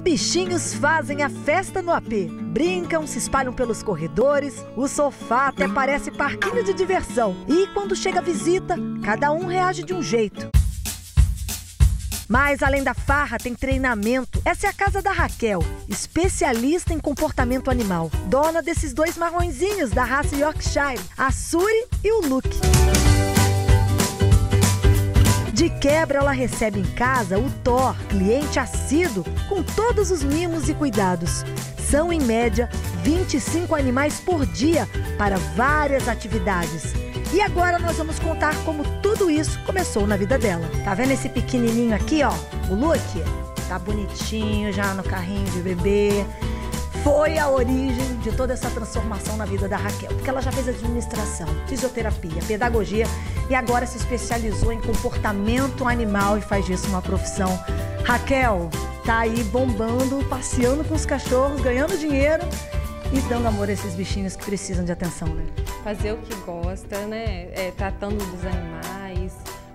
Os bichinhos fazem a festa no AP. Brincam, se espalham pelos corredores, o sofá até parece parquinho de diversão. E quando chega a visita, cada um reage de um jeito. Mas além da farra, tem treinamento. Essa é a casa da Raquel, especialista em comportamento animal. Dona desses dois marronzinhos da raça Yorkshire, a Suri e o Luke. Quebra, ela recebe em casa o Thor, cliente assíduo, com todos os mimos e cuidados. São, em média, 25 animais por dia para várias atividades. E agora nós vamos contar como tudo isso começou na vida dela. Tá vendo esse pequenininho aqui, ó? O Luke? Tá bonitinho já no carrinho de bebê. Foi a origem de toda essa transformação na vida da Raquel, porque ela já fez administração, fisioterapia, pedagogia e agora se especializou em comportamento animal e faz disso uma profissão. Raquel tá aí bombando, passeando com os cachorros, ganhando dinheiro e dando amor a esses bichinhos que precisam de atenção, né? Fazer o que gosta, né? É, tratando dos animais,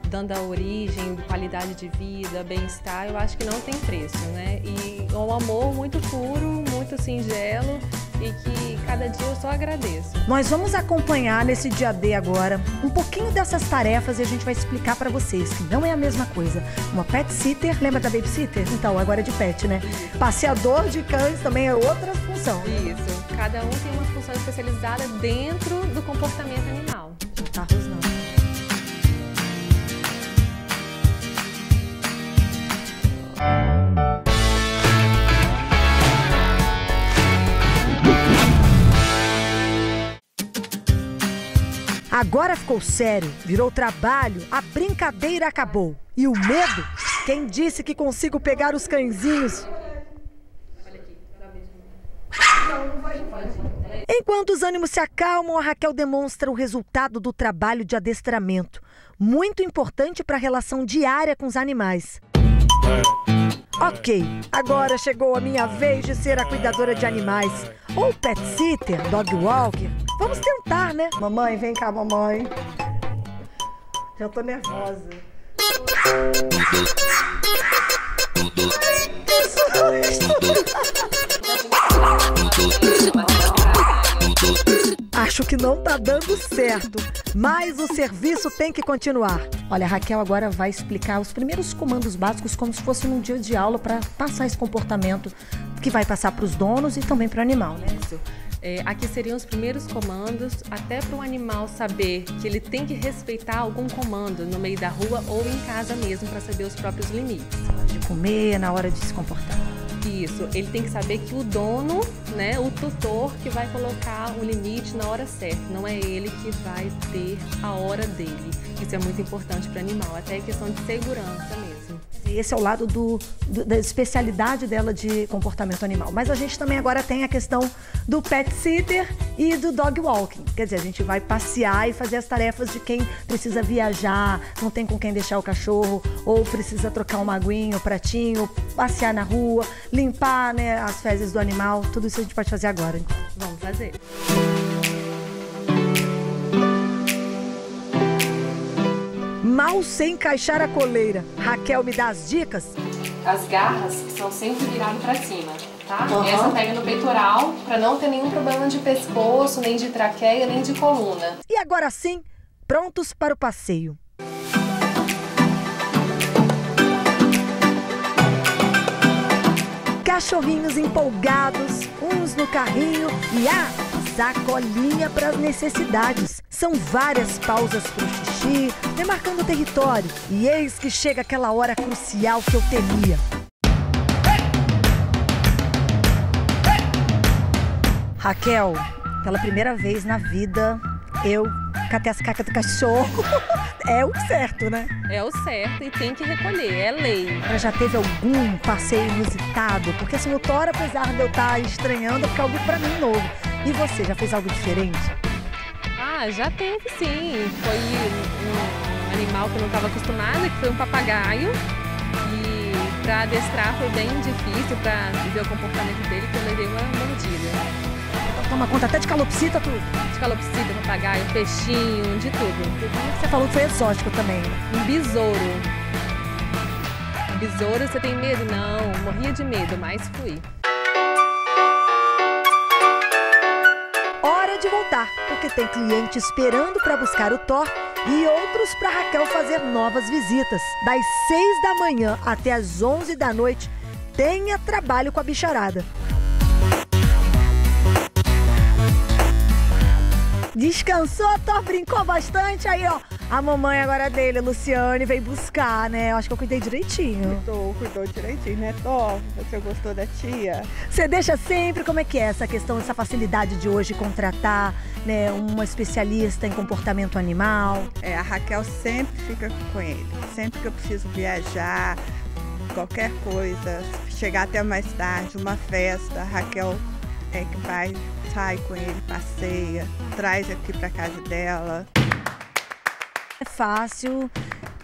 dando a origem, qualidade de vida, bem-estar, eu acho que não tem preço, né? E é um amor muito puro, singelo e que cada dia eu só agradeço. Nós vamos acompanhar nesse dia D agora um pouquinho dessas tarefas e a gente vai explicar para vocês que não é a mesma coisa. Uma pet sitter, lembra da babysitter? Então, agora é de pet, né? Passeador de cães também é outra função. Isso. Cada um tem uma função especializada dentro do comportamento animal. Tá Agora ficou sério, virou trabalho, a brincadeira acabou. E o medo? Quem disse que consigo pegar os cãezinhos? Enquanto os ânimos se acalmam, a Raquel demonstra o resultado do trabalho de adestramento, muito importante para a relação diária com os animais. Ok, agora chegou a minha vez de ser a cuidadora de animais, ou pet sitter, dog walker. Vamos tentar, né? Mamãe, vem cá, mamãe. Já tô nervosa. Acho que não tá dando certo, mas o serviço tem que continuar. Olha, a Raquel agora vai explicar os primeiros comandos básicos como se fosse num dia de aula para passar esse comportamento que vai passar para os donos e também para o animal, né? É, aqui seriam os primeiros comandos, até para o animal saber que ele tem que respeitar algum comando no meio da rua ou em casa mesmo, para saber os próprios limites. De comer, na hora de se comportar. Isso, ele tem que saber que o dono, né, o tutor, que vai colocar o limite na hora certa, não é ele que vai ter a hora dele. Isso é muito importante para o animal, até é questão de segurança mesmo. Esse é o lado do, do, da especialidade dela de comportamento animal. Mas a gente também agora tem a questão do pet sitter e do dog walking. Quer dizer, a gente vai passear e fazer as tarefas de quem precisa viajar, não tem com quem deixar o cachorro, ou precisa trocar um aguinho, um pratinho, passear na rua, limpar né, as fezes do animal. Tudo isso a gente pode fazer agora. Vamos fazer. Mal sem encaixar a coleira. Raquel me dá as dicas? As garras são sempre viradas para cima, tá? Uhum. Essa pega no peitoral para não ter nenhum problema de pescoço, nem de traqueia, nem de coluna. E agora sim, prontos para o passeio. Cachorrinhos empolgados, uns no carrinho e a sacolinha para as necessidades. São várias pausas para o xixi, demarcando o território. E eis que chega aquela hora crucial que eu temia. Raquel, pela primeira vez na vida, eu catei as cacas do cachorro. É o certo, né? É o certo e tem que recolher, é lei. Ela já teve algum passeio inusitado? Porque assim, o Thor, apesar de eu estar estranhando, é porque é algo pra mim novo. E você, já fez algo diferente? Ah, já teve sim. Foi um animal que eu não estava acostumada, que foi um papagaio. E para adestrar foi bem difícil para ver o comportamento dele, que eu levei uma mordida. Toma conta até de calopsita, tudo? De calopsita, papagaio, peixinho, de tudo. Você falou que foi exótico também. Um besouro. Besouro, você tem medo? Não, morri morria de medo, mas fui. Hora de voltar, porque tem cliente esperando para buscar o Thor e outros para Raquel fazer novas visitas. Das 6 da manhã até as 11 da noite, tenha trabalho com a bicharada. Descansou, Thor brincou bastante aí, ó. A mamãe agora dele, a Luciane, veio buscar, né? Eu acho que eu cuidei direitinho. Cuidou, cuidou direitinho, né, Thor? Você gostou da tia? Você deixa sempre como é que é essa questão, essa facilidade de hoje contratar, né, uma especialista em comportamento animal? É, a Raquel sempre fica com ele. Sempre que eu preciso viajar, qualquer coisa, chegar até mais tarde, uma festa, a Raquel é que vai, sai com ele, passeia, traz aqui para casa dela. É fácil.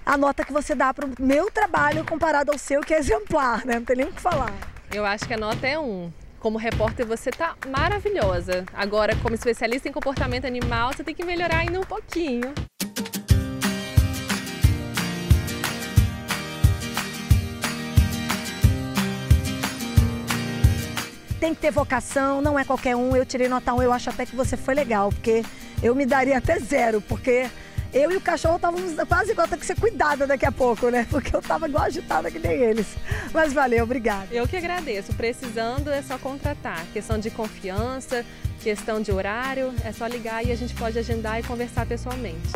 A nota que você dá para o meu trabalho comparado ao seu, que é exemplar, né? Não tem nem o que falar. Eu acho que a nota é um. Como repórter, você tá maravilhosa. Agora, como especialista em comportamento animal, você tem que melhorar ainda um pouquinho. tem que ter vocação, não é qualquer um. Eu tirei nota 1, eu acho até que você foi legal, porque eu me daria até zero, porque eu e o cachorro estávamos quase igual ter que ser cuidada daqui a pouco, né? Porque eu estava igual agitada que nem eles. Mas valeu, obrigada. Eu que agradeço. Precisando é só contratar. Questão de confiança, questão de horário, é só ligar e a gente pode agendar e conversar pessoalmente.